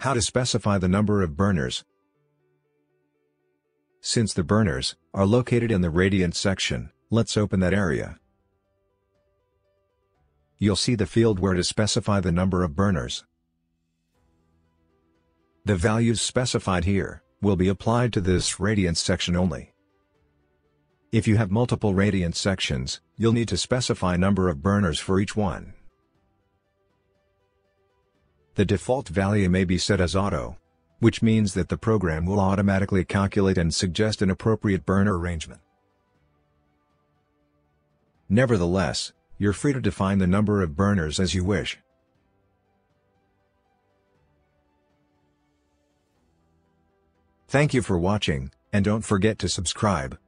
How to specify the number of burners. Since the burners are located in the radiant section, let's open that area. You'll see the field where to specify the number of burners. The values specified here will be applied to this radiant section only. If you have multiple radiant sections, you'll need to specify number of burners for each one. The default value may be set as auto, which means that the program will automatically calculate and suggest an appropriate burner arrangement. Nevertheless, you're free to define the number of burners as you wish. Thank you for watching, and don't forget to subscribe.